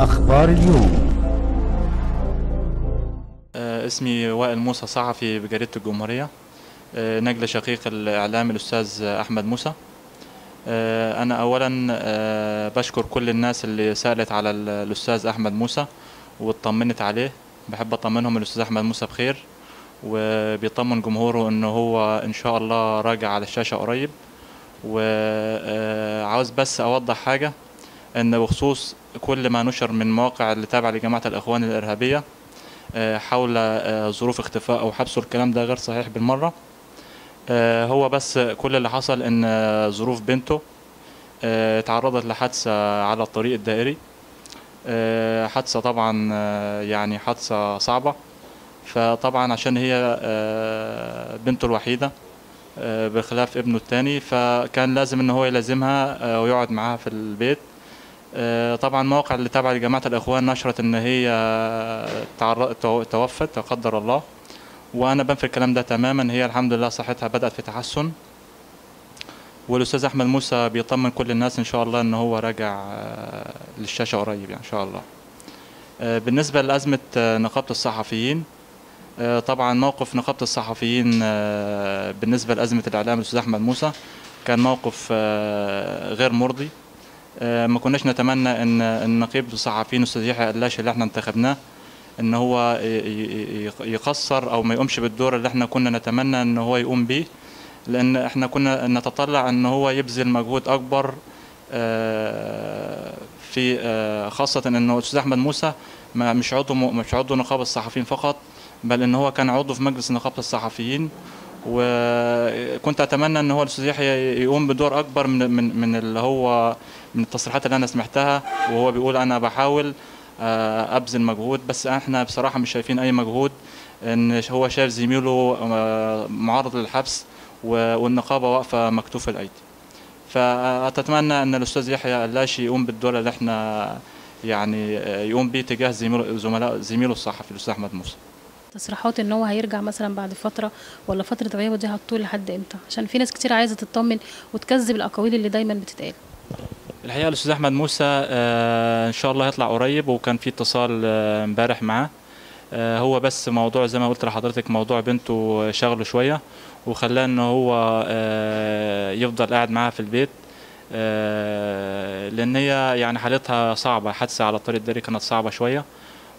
أخبار اليوم. آه، اسمي وائل موسى صحفي بجريدة الجمهورية. آه، نجل شقيق الإعلامي الأستاذ أحمد موسى. آه، أنا أولا بشكر كل الناس اللي سألت على ال- الأستاذ أحمد موسى واطمنت عليه. بحب أطمنهم الأستاذ أحمد موسى بخير وبيطمن جمهوره إن هو إن شاء الله راجع على الشاشة قريب. وعاوز بس أوضح حاجة إن بخصوص كل ما نشر من مواقع اللي تابعة لجماعة الإخوان الإرهابية آه، حول آه، ظروف اختفاء أو حبسه الكلام ده غير صحيح بالمرة. آه، هو بس كل اللي حصل إن آه، ظروف بنته تعرضت لحادثة على الطريق الدائري. حادثة طبعا يعني حادثة صعبة. فطبعا عشان هي بنته الوحيدة آه، بخلاف ابنه التاني فكان لازم إن هو يلازمها ويقعد معاها في البيت. طبعا مواقع اللي تابعه لجماعه الإخوان نشرت إن هي تو- توفت لا قدر الله. وأنا بنفي الكلام ده تماما. هي الحمد لله صحتها بدأت في تحسن. والأستاذ أحمد موسى بيطمن كل الناس إن شاء الله إن هو راجع آه، للشاشة قريب يعني إن شاء الله. آه، بالنسبة لأزمة آه، نقابة الصحفيين آه، طبعا موقف نقابة الصحفيين آه، بالنسبة لأزمة الإعلام الأستاذ أحمد موسى كان موقف آه، غير مرضي. آه، ما كناش نتمنى ان إن نقيب الصحفيين الاستاذ يحيى قلاش اللي إحنا انتخبناه إن هو يقصر أو ما يقومش بالدور اللي إحنا كنا نتمنى إن هو يقوم بيه لأن إحنا كنا نتطلع إن هو يبذل مجهود أكبر آه، في آه، خاصة إنه الاستاذ أحمد موسى مش عضو مش عضو نقابة الصحفيين فقط بل إن هو كان عضو في مجلس نقابة الصحفيين. وكنت أتمنى إن هو الأستاذ يحيى يقوم بدور أكبر من من من اللي هو من التصريحات اللي أنا سمعتها وهو بيقول أنا بحاول آه، أبذل مجهود بس إحنا بصراحة مش شايفين أي مجهود إن هو شايف زميله آه، معرض للحبس والنقابة واقفة مكتوف الأيدي. فأتمنى إن الأستاذ يحيى قلاشي يقوم بالدور اللي إحنا يعني آه، يقوم بيه تجاه زميله زملاء زميله الصحفي الأستاذ أحمد موسى. تصريحات إن هو هيرجع مثلا بعد فترة ولا فترة غيابه دي هتطول لحد إمتى؟ عشان في ناس كتير عايزة تطمن وتكذب الأقاويل اللي دايما بتتقال. الحقيقة الأستاذ أحمد موسى آه، إن شاء الله هيطلع قريب وكان في اتصال آه، امبارح معاه. آه، هو بس موضوع زي ما قلت لحضرتك موضوع بنته شغله شوية وخلاه إن هو يفضل قاعد معاها في البيت. لأن هي يعني حالتها صعبة حادثة على الطريق الدائري كانت صعبة شوية.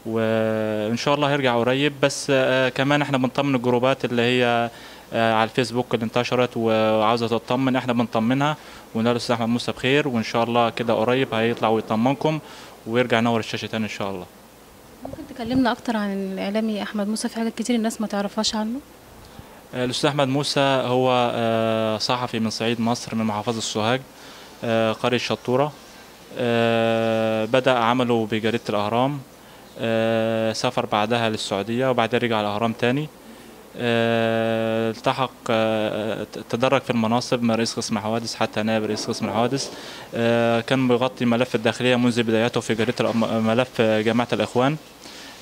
وإن شاء الله هيرجع قريب. بس آه، كمان إحنا بنطمن الجروبات اللي هي آه، على الفيسبوك اللي انتشرت وعاوزة تطمن إحنا بنطمنها ونقول الاستاذ أحمد موسى بخير وإن شاء الله كده قريب هيطلع ويطمنكم ويرجع ينور الشاشة تاني إن شاء الله. ممكن تكلمنا أكتر عن الإعلامي أحمد موسى؟ في حاجات كتير الناس ما تعرفهاش عنه. آه، الأستاذ أحمد موسى هو صحفي من صعيد مصر من محافظة سوهاج آه، قرية شطورة. بدأ عمله بجريدة الأهرام. سافر بعدها للسعودية وبعدين رجع الاهرام تاني. آه، التحق آه، تدرج في المناصب من رئيس قسم حوادث حتى نائب رئيس قسم الحوادث. آه، كان بيغطي ملف الداخلية منذ بداياته في الأم- ملف جماعة الإخوان.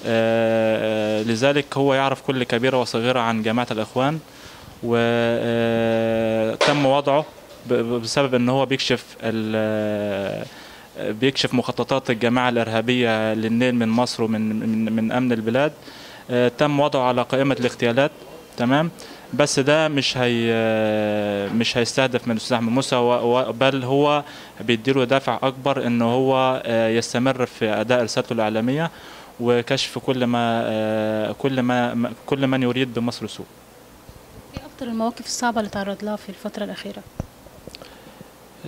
آه، لذلك هو يعرف كل كبيرة وصغيرة عن جماعة الإخوان وتم وضعه بسبب إن هو بيكشف بيكشف مخططات الجماعة الإرهابية للنيل من مصر ومن من, من أمن البلاد. آه، تم وضعه على قائمة الاغتيالات. تمام؟ بس ده مش هي مش هيستهدف من الأستاذ أحمد موسى. بل هو بيديله دافع أكبر إن هو آه، يستمر في أداء رسالته الإعلامية وكشف كل ما آه، كل ما- كل من يريد بمصر سوء. إيه أكتر المواقف الصعبة اللي تعرض لها في الفترة الأخيرة؟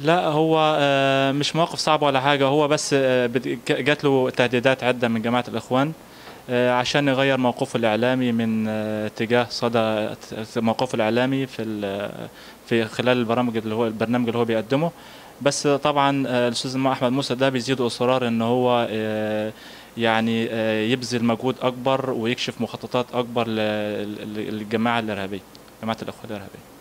لا هو آه، مش مواقف صعبة ولا حاجة. هو بس آه، جات له تهديدات عدة من جماعة الإخوان آه، عشان يغير موقفه الإعلامي من اتجاه صدى موقفه الإعلامي في في خلال البرامج اللي هو البرنامج اللي هو بيقدمه. بس طبعا الأستاذ أحمد موسى ده بيزيد إصرار إن هو يعني يبذل مجهود أكبر ويكشف مخططات أكبر لل- للجماعة الإرهابية جماعة الإخوان الإرهابية.